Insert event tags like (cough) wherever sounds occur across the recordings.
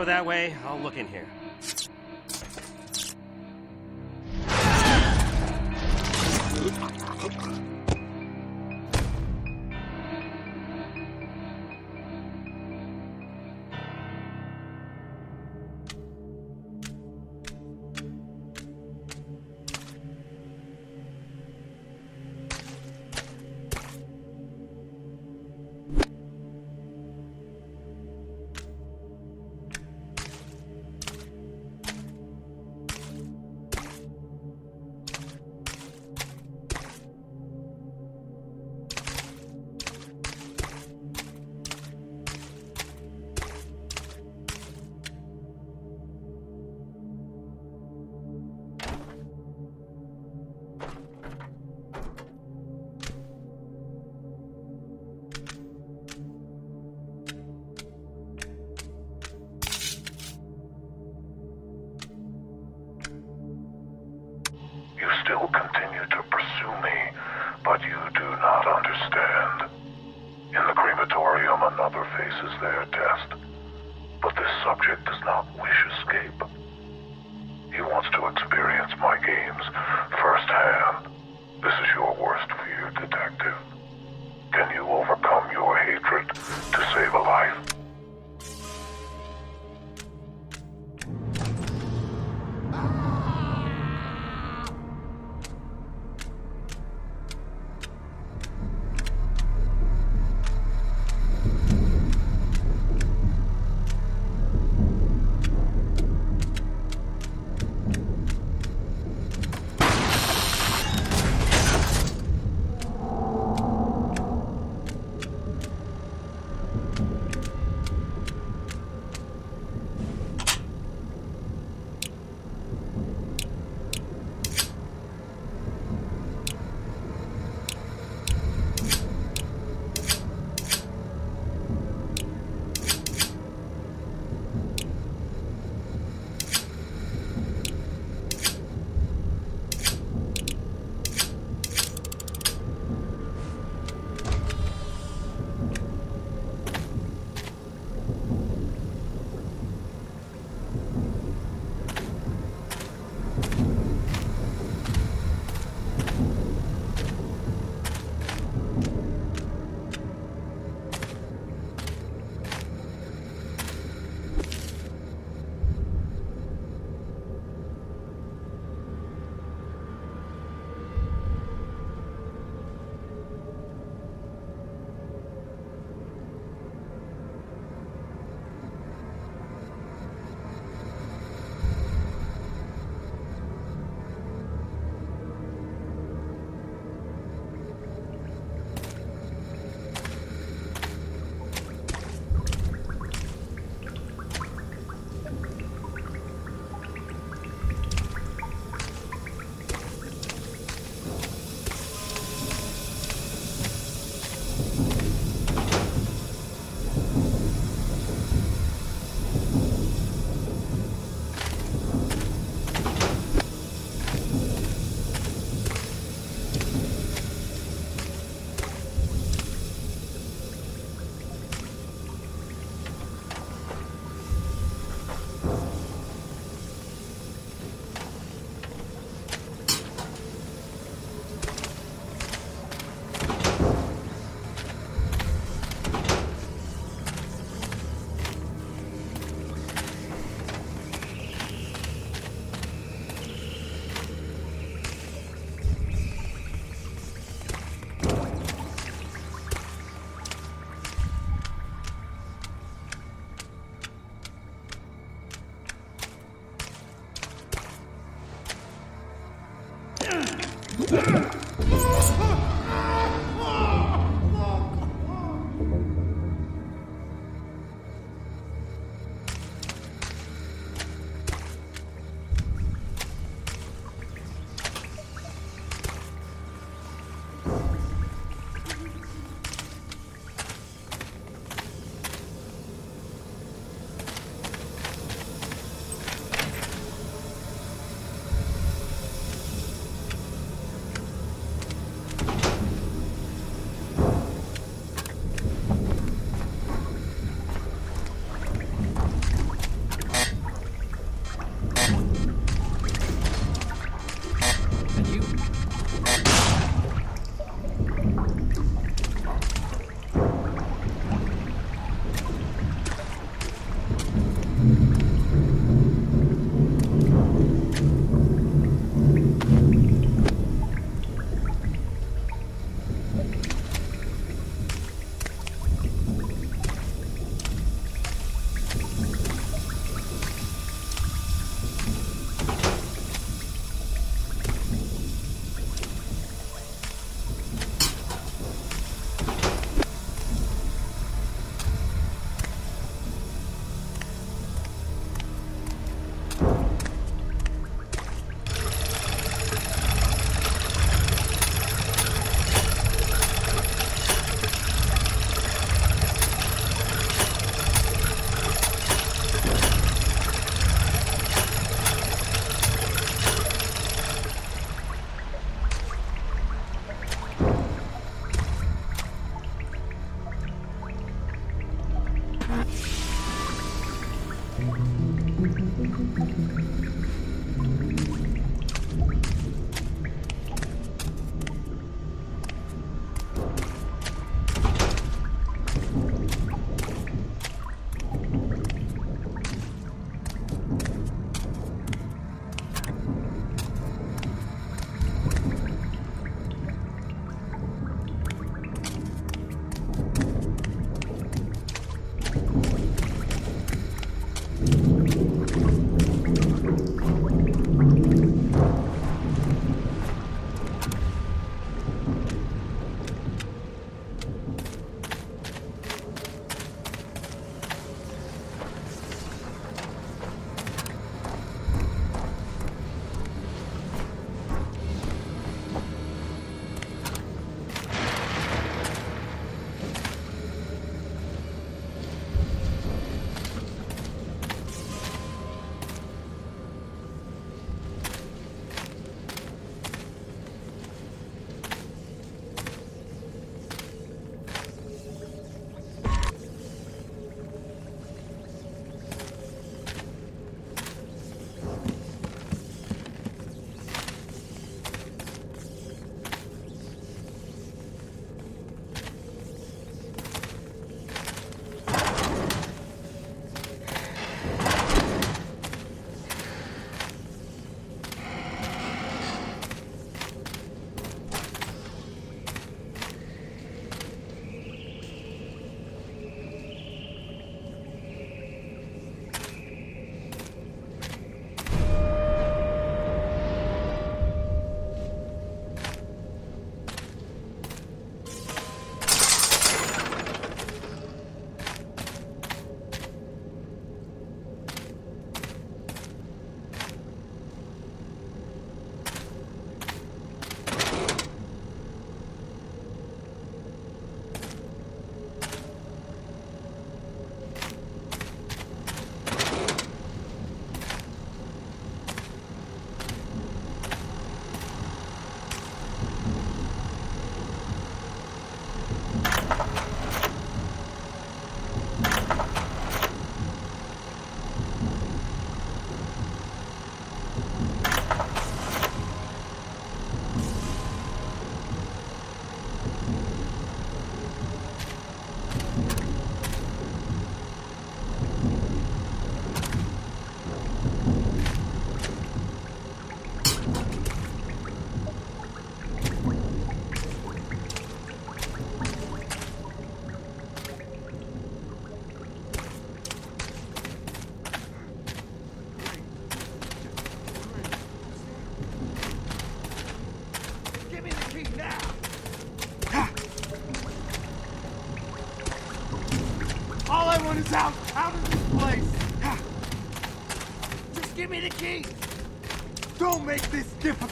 Go that way, I'll look in here. Still continue to pursue me, but you do not understand. In the crematorium, another faces their test. But this subject does not wish escape. He wants to experience my games firsthand. This is your worst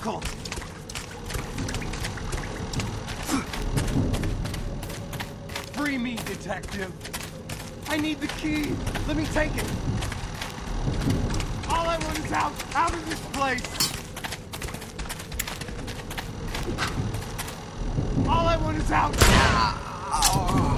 difficult! Free me, detective! I need the key! Let me take it! All I want is out, out of this place! All I want is out! this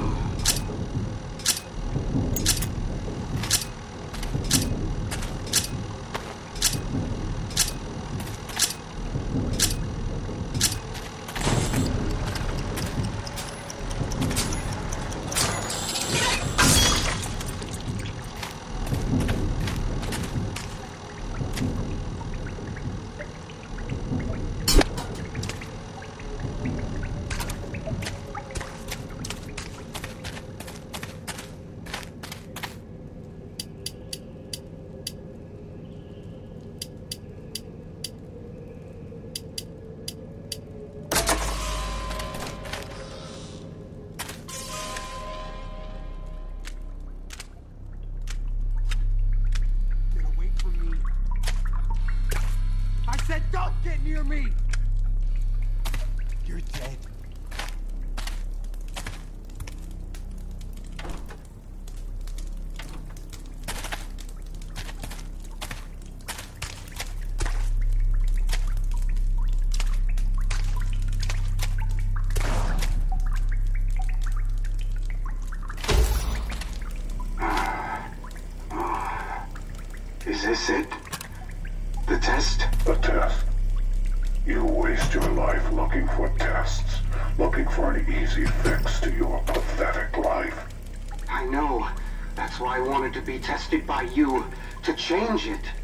to be tested by you, to change it.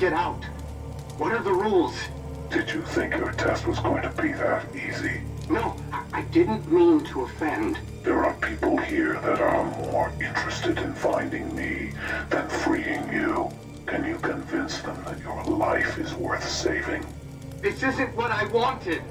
Get out? What are the rules? Did you think your test was going to be that easy? No, I, didn't mean to offend. There are people here that are more interested in finding me than freeing you. Can you convince them that your life is worth saving? This isn't what I wanted.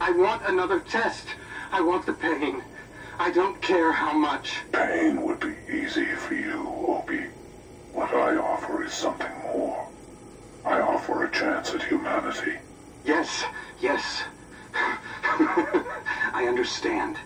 I want another test. I want the pain. I don't care how much. Pain would be easy for you, Obi. What I offer is something more. I offer a chance at humanity. Yes, yes. (laughs) I understand.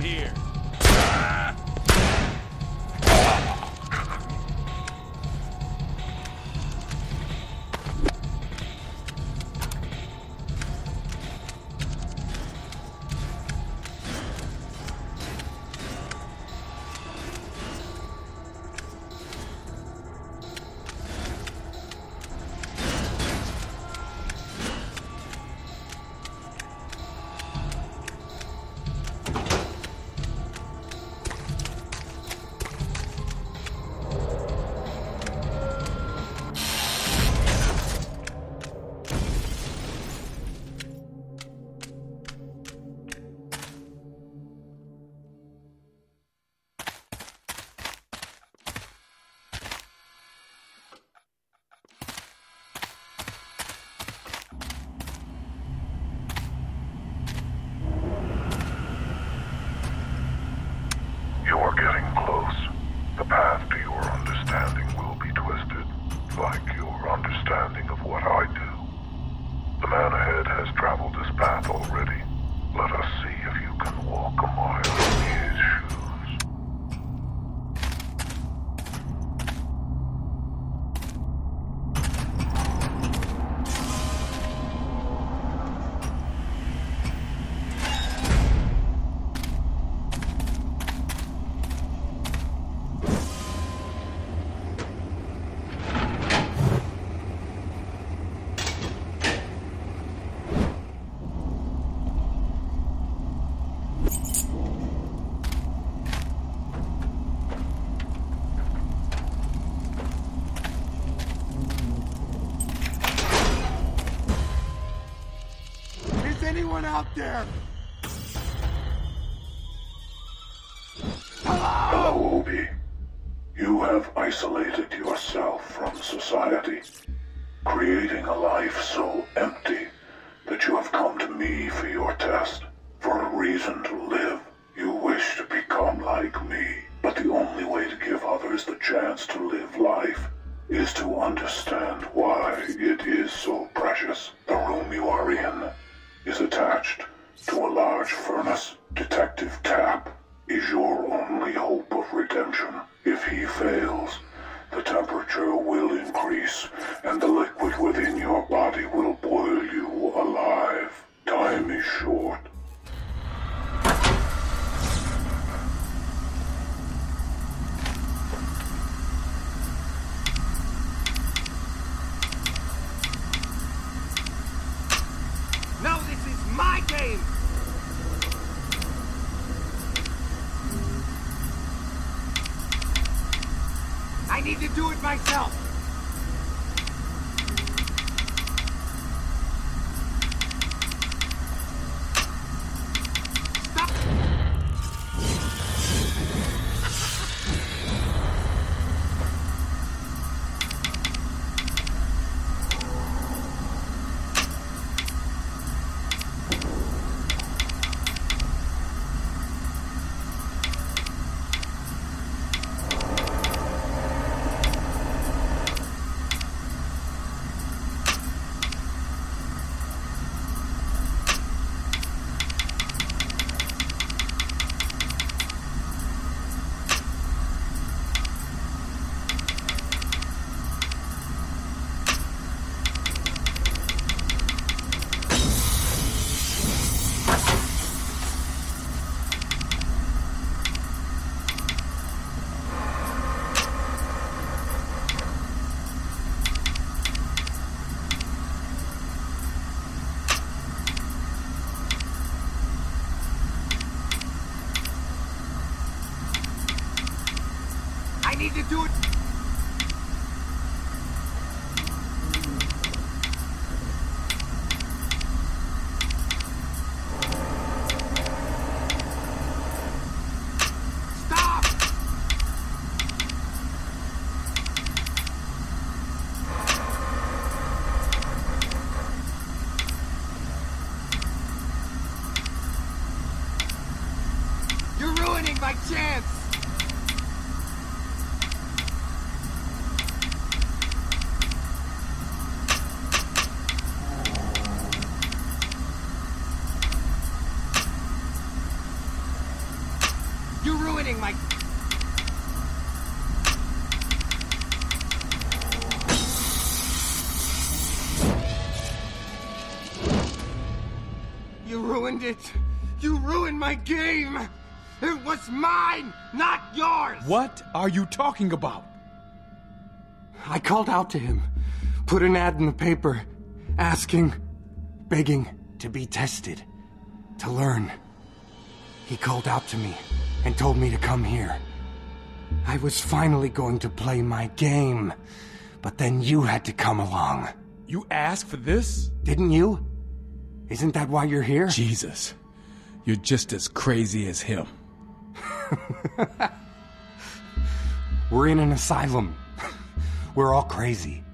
Here. Anyone out there? Hello, Obi. You have isolated yourself from society, creating a life so empty that you have come to me for your test. For a reason to live, you wish to become like me. But the only way to give others the chance to live life is to understand why it is so precious. The room you are in is attached to a large furnace. Detective Tapp is your only hope of redemption. If he fails, the temperature will increase and the liquid within your body will boil you alive. Time is short. No, this is my game! I need to do it myself! Stop! To do it. Stop! You're ruining my chance! Ruined it. You ruined my game. It was mine, not yours. What are you talking about? I called out to him, put an ad in the paper, asking, begging to be tested, to learn. He called out to me and told me to come here. I was finally going to play my game, but then you had to come along. You asked for this? Didn't you? Isn't that why you're here? Jesus, you're just as crazy as him. (laughs) We're in an asylum. We're all crazy.